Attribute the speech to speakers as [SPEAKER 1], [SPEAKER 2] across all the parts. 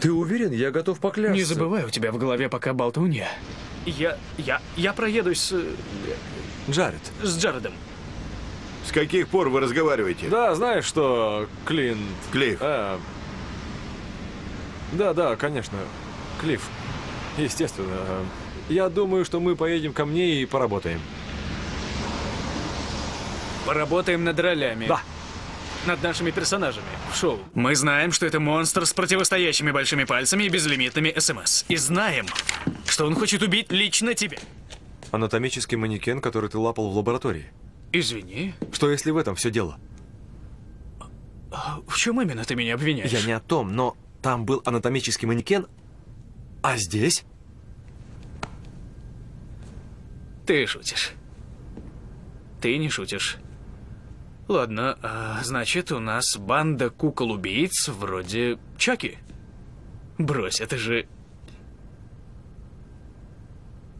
[SPEAKER 1] Ты уверен? Я готов поклясться.
[SPEAKER 2] Не забывай, у тебя в голове пока болтунья. Я... я... я проедусь с...
[SPEAKER 1] Джаред.
[SPEAKER 2] с Джаредом.
[SPEAKER 3] С каких пор вы разговариваете?
[SPEAKER 1] Да, знаешь что, Клинт...
[SPEAKER 3] Клифф.
[SPEAKER 1] А, да, да, конечно. Клифф. Естественно. Я думаю, что мы поедем ко мне и поработаем.
[SPEAKER 2] Поработаем над ролями.
[SPEAKER 1] Да.
[SPEAKER 2] Над нашими персонажами в шоу. Мы знаем, что это монстр с противостоящими большими пальцами и безлимитными СМС. И знаем, что он хочет убить лично тебя.
[SPEAKER 1] Анатомический манекен, который ты лапал в лаборатории.
[SPEAKER 2] Извини.
[SPEAKER 1] Что если в этом все дело?
[SPEAKER 2] В чем именно ты меня обвиняешь?
[SPEAKER 1] Я не о том, но там был анатомический манекен, а здесь?
[SPEAKER 2] Ты шутишь. Ты не шутишь. Ладно, а, значит, у нас банда кукол-убийц вроде Чаки. Брось, это же...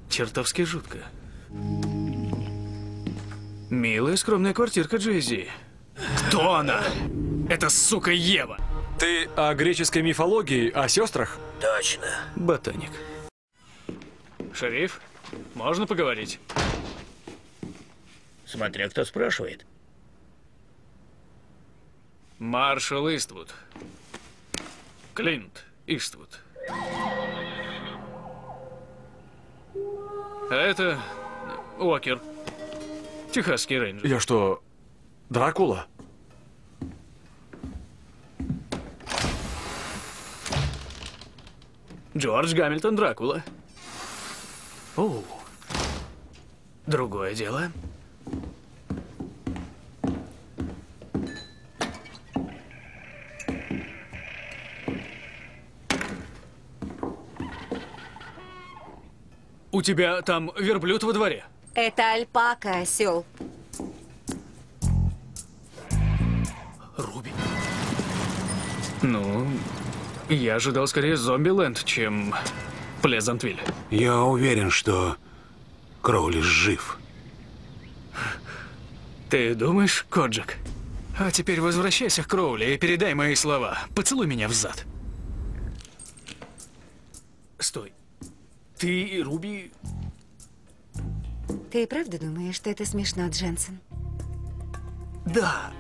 [SPEAKER 2] Чертовски жутко. Милая скромная квартирка Джейзи. Кто она? Это сука Ева.
[SPEAKER 1] Ты о греческой мифологии, о сестрах?
[SPEAKER 4] Точно.
[SPEAKER 2] Ботаник. Шериф, можно поговорить?
[SPEAKER 4] Смотря кто спрашивает.
[SPEAKER 2] Маршал Иствуд. Клинт Иствуд. А это Уокер. Техасский рейнджер.
[SPEAKER 1] Я что, Дракула?
[SPEAKER 2] Джордж Гамильтон Дракула. О, другое дело. У тебя там верблюд во дворе?
[SPEAKER 5] Это альпака, осел.
[SPEAKER 2] Руби. Ну, я ожидал скорее Зомбиленд, чем Плезантвиль.
[SPEAKER 6] Я уверен, что Кроули жив.
[SPEAKER 2] Ты думаешь, Коджик? А теперь возвращайся к Кроули и передай мои слова. Поцелуй меня в зад. Стой. Ты и Руби...
[SPEAKER 5] Ты и правда думаешь, что это смешно, Дженсен?
[SPEAKER 2] Да.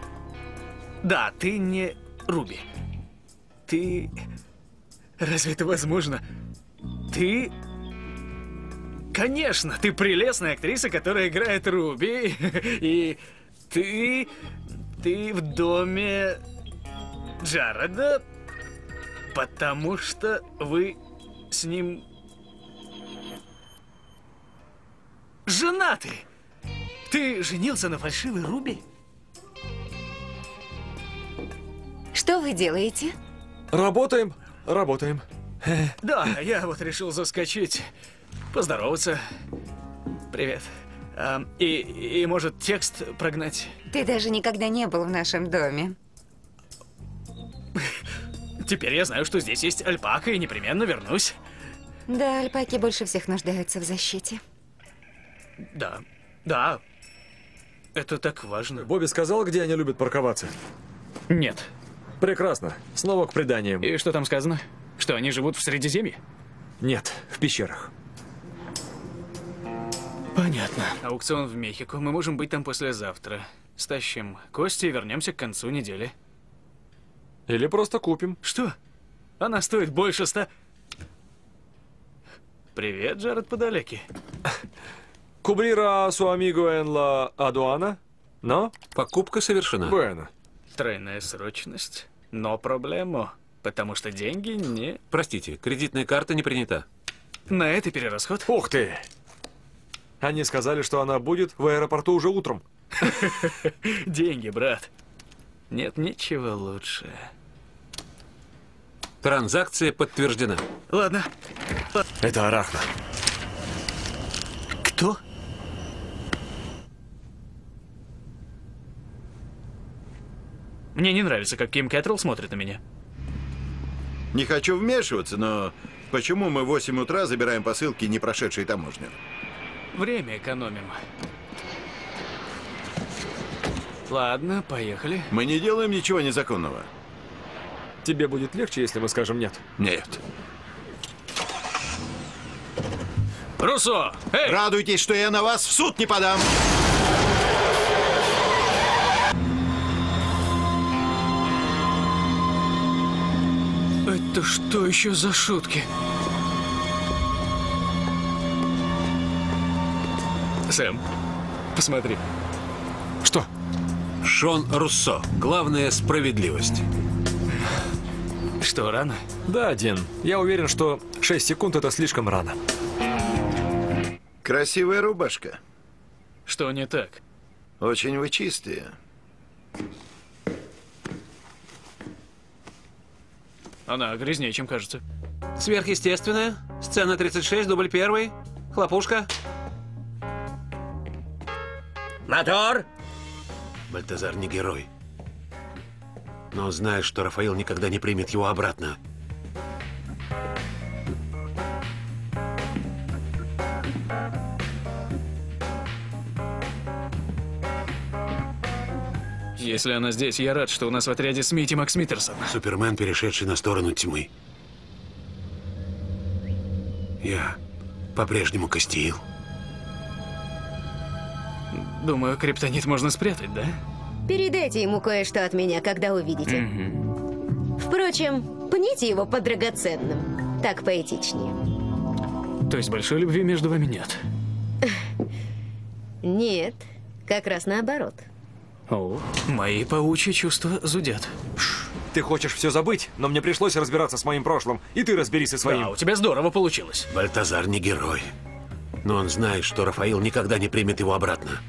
[SPEAKER 2] Да, ты не Руби. Ты... Разве это возможно? Ты... Конечно, ты прелестная актриса, которая играет Руби. И ты... Ты в доме Джареда, потому что вы с ним женаты. Ты женился на фальшивой Руби?
[SPEAKER 5] Что вы делаете?
[SPEAKER 1] Работаем, работаем.
[SPEAKER 2] Да, я вот решил заскочить, поздороваться. Привет. А, и, и, может, текст прогнать?
[SPEAKER 5] Ты даже никогда не был в нашем доме.
[SPEAKER 2] Теперь я знаю, что здесь есть альпака, и непременно вернусь.
[SPEAKER 5] Да, альпаки больше всех нуждаются в защите.
[SPEAKER 2] Да, да. Это так важно.
[SPEAKER 1] Бобби сказал, где они любят парковаться?
[SPEAKER 2] Нет.
[SPEAKER 1] Прекрасно. Снова к преданиям.
[SPEAKER 2] И что там сказано? Что они живут в Средиземье?
[SPEAKER 1] Нет, в пещерах.
[SPEAKER 2] Понятно. Аукцион в Мехико. Мы можем быть там послезавтра. Стащим кости и вернемся к концу недели.
[SPEAKER 1] Или просто купим.
[SPEAKER 2] Что? Она стоит больше ста... Привет, Джаред Подалеки.
[SPEAKER 1] Кубрира su amigo en la aduana? No?
[SPEAKER 6] Покупка совершена.
[SPEAKER 1] Bueno.
[SPEAKER 2] Тройная срочность. Но проблема, потому что деньги не...
[SPEAKER 6] Простите, кредитная карта не принята.
[SPEAKER 2] На это перерасход?
[SPEAKER 1] Ух ты! Они сказали, что она будет в аэропорту уже утром.
[SPEAKER 2] Деньги, брат. Нет ничего лучше.
[SPEAKER 6] Транзакция подтверждена.
[SPEAKER 2] Ладно.
[SPEAKER 1] Это Арахна.
[SPEAKER 2] Мне не нравится, как Ким Кэтрелл смотрит на меня.
[SPEAKER 3] Не хочу вмешиваться, но почему мы в 8 утра забираем посылки, не прошедшие таможню?
[SPEAKER 2] Время экономим. Ладно, поехали.
[SPEAKER 3] Мы не делаем ничего незаконного.
[SPEAKER 1] Тебе будет легче, если мы скажем нет.
[SPEAKER 3] Нет.
[SPEAKER 2] Руссо! Эй!
[SPEAKER 3] Радуйтесь, что я на вас в суд не подам.
[SPEAKER 2] Это что еще за шутки? Сэм, посмотри.
[SPEAKER 1] Что?
[SPEAKER 6] Шон Руссо. Главное — справедливость.
[SPEAKER 2] Что, рано?
[SPEAKER 1] Да, Дин. Я уверен, что 6 секунд это слишком рано.
[SPEAKER 3] Красивая рубашка.
[SPEAKER 2] Что не так?
[SPEAKER 3] Очень вы чистые.
[SPEAKER 2] Она грязнее, чем кажется.
[SPEAKER 6] Сверхъестественное. Сцена 36, дубль первый. Хлопушка. Мотор! Бальтазар не герой. Но он знает, что Рафаил никогда не примет его обратно.
[SPEAKER 2] Если она здесь, я рад, что у нас в отряде Смити Макс Миттерсон.
[SPEAKER 6] Супермен, перешедший на сторону тьмы. Я по-прежнему Костеил.
[SPEAKER 2] Думаю, криптонит можно спрятать, да?
[SPEAKER 4] Передайте ему кое-что от меня, когда увидите. Впрочем, пните его по драгоценным. Так поэтичнее.
[SPEAKER 2] То есть большой любви между вами нет?
[SPEAKER 4] Нет, как раз наоборот.
[SPEAKER 2] О, мои паучьи чувства зудят.
[SPEAKER 1] Ты хочешь все забыть, но мне пришлось разбираться с моим прошлым, и ты разберись со своим.
[SPEAKER 2] Да, у тебя здорово получилось.
[SPEAKER 6] Бальтазар не герой. Но он знает, что Рафаил никогда не примет его обратно.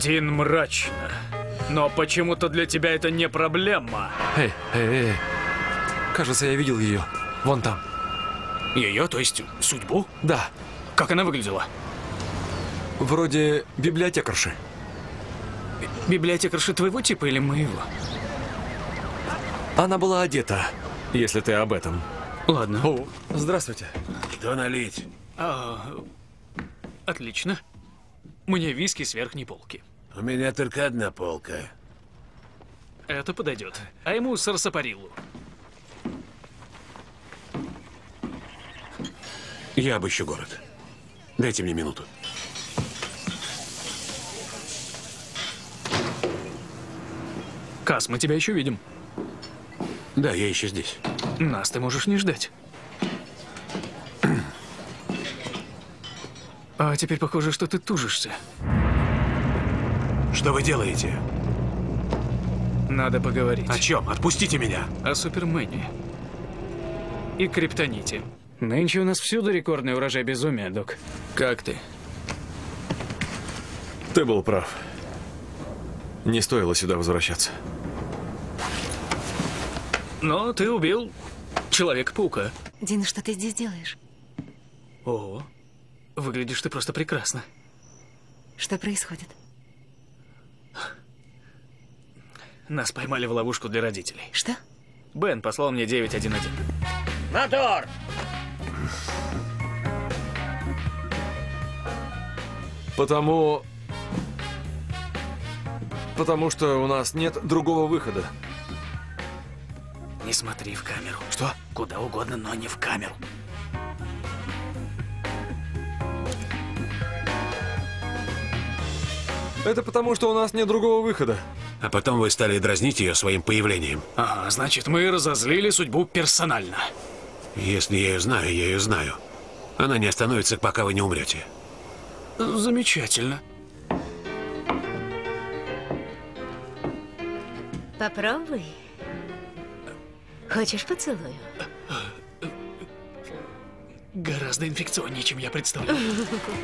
[SPEAKER 2] Дин мрачно. Но почему-то для тебя это не проблема.
[SPEAKER 1] Эй, эй, эй. Кажется, я видел ее. Вон там.
[SPEAKER 2] Ее, то есть судьбу?
[SPEAKER 1] Да,
[SPEAKER 2] Как она выглядела?
[SPEAKER 1] вроде библиотекарши.
[SPEAKER 2] Библиотекарша твоего типа или моего?
[SPEAKER 1] Она была одета, если ты об этом.
[SPEAKER 2] Ладно.
[SPEAKER 1] О, здравствуйте.
[SPEAKER 6] Что налить?
[SPEAKER 2] А, отлично. Мне виски с верхней полки.
[SPEAKER 6] У меня только одна полка.
[SPEAKER 2] Это подойдет. А ему сарсапариллу.
[SPEAKER 6] Я обыщу город. Дайте мне минуту.
[SPEAKER 2] Кас, мы тебя еще видим.
[SPEAKER 6] Да, я еще здесь.
[SPEAKER 2] Нас ты можешь не ждать. А теперь похоже, что ты тужишься.
[SPEAKER 6] Что вы делаете?
[SPEAKER 2] Надо поговорить.
[SPEAKER 6] О чем? Отпустите меня!
[SPEAKER 2] О Супермене. И Криптоните. Нынче у нас всюду рекордный урожай безумия, док. Как ты?
[SPEAKER 1] Ты был прав. Не стоило сюда возвращаться.
[SPEAKER 2] Но ты убил Человека-паука.
[SPEAKER 5] Дин, что ты здесь делаешь?
[SPEAKER 2] О, выглядишь ты просто прекрасно.
[SPEAKER 5] Что происходит?
[SPEAKER 2] Нас поймали в ловушку для родителей.
[SPEAKER 5] Что?
[SPEAKER 2] Бен послал мне 911.
[SPEAKER 1] Потому... Потому что у нас нет другого выхода.
[SPEAKER 2] Не смотри в камеру. Что? Куда угодно, но не в камеру.
[SPEAKER 1] Это потому, что у нас нет другого выхода.
[SPEAKER 6] А потом вы стали дразнить ее своим появлением.
[SPEAKER 2] Ага, значит, мы разозлили судьбу персонально.
[SPEAKER 6] Если я ее знаю, я ее знаю. Она не остановится, пока вы не умрете.
[SPEAKER 2] Замечательно.
[SPEAKER 4] Попробуй. Хочешь поцелую?
[SPEAKER 2] Гораздо инфекционнее, чем я представлял.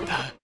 [SPEAKER 2] Да.